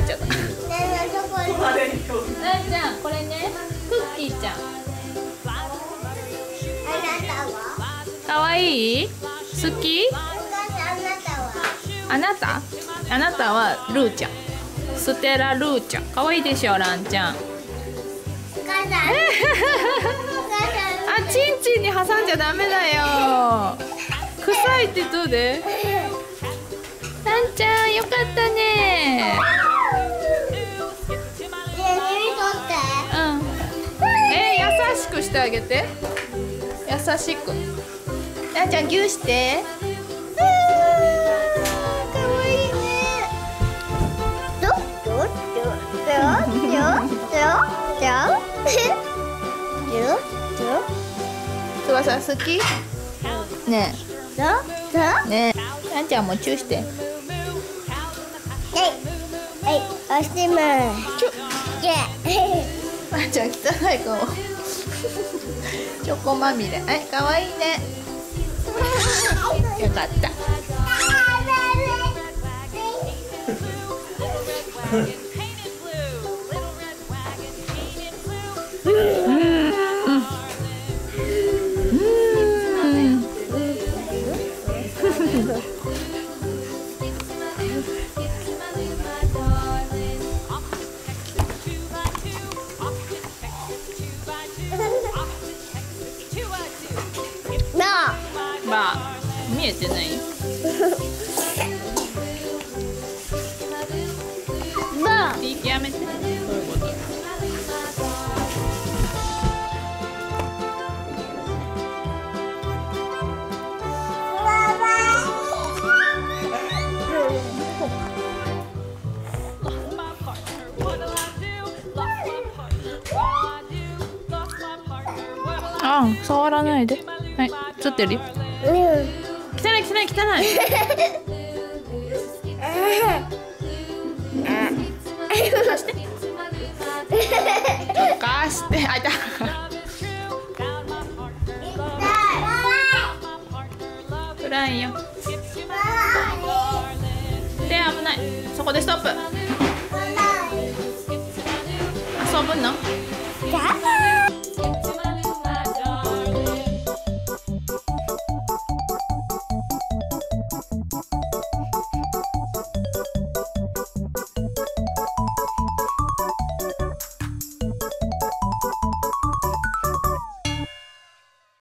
ってちゃった。なーちゃんこれね。クッキーちゃん。かわい？い好き？あなた？あなたはルーちゃん。ステラルーちゃん。かわいいでしょランちゃん。あちんちんに挟んじゃダメだよ。臭いってどうで？ランちゃんよかったね。あげて。優しく。ランちゃんギューしてかわいいね。つばさん好きねえねえランちゃんもチューしてランちゃん汚い顔 チョコまみれ。はいかわいいね。よかった まあ。見えてない？やめてあ触らないで。はい映ってる？よ汚い汚い汚い。貸して。貸してあい。た暗いよ。で危ない。そこでストップ。遊ぶの？